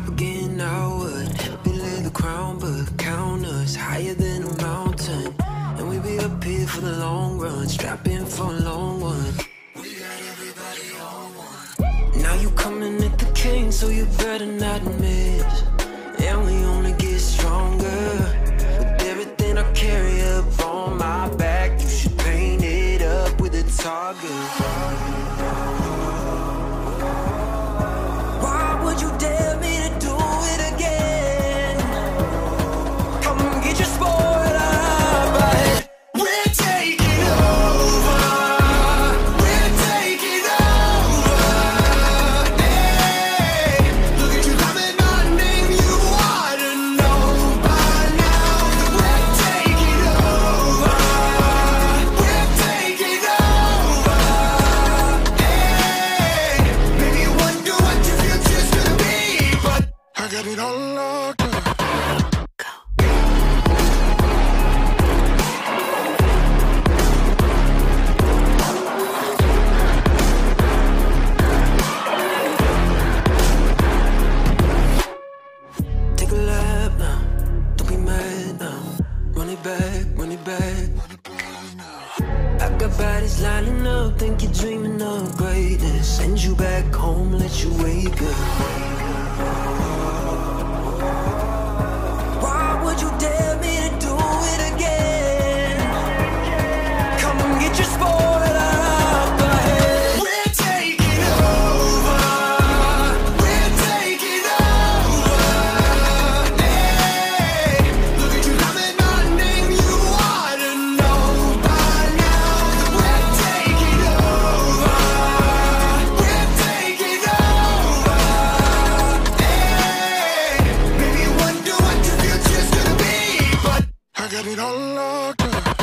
top again, I would be the crown, but count us higher than a mountain. And we be up here for the long run, strap in for a long one. We got everybody on one. Now you coming at the king, so you better not miss. And we only get stronger with everything I carry up on my back. You should paint it up with a target. I got it all locked up. Bodies lining up, think you're dreaming of greatness. Send you back home, let you wake up. get it all locked up.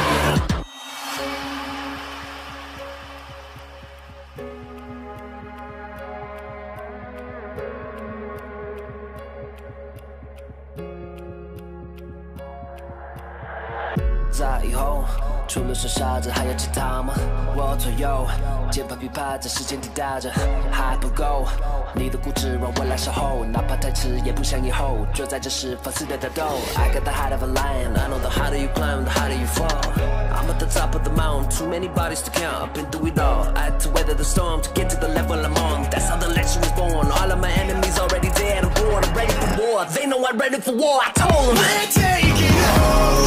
Ho. 除了是傻子，还有其他吗？我左右，键盘噼啪在时间滴答着，还不够。你的固执让我来守候，哪怕太迟也不想以后。就在这时放肆的打斗。I got the heart of a lion, I know the harder you climb, the harder you fall. I'm at the top of the mountain, too many bodies to count. I've been through it all. I had to weather the storm to get to the level I'm on. That's how the legend was born. All of my enemies already dead. I'm born, I'm ready for war. They know I'm ready for war. I told them.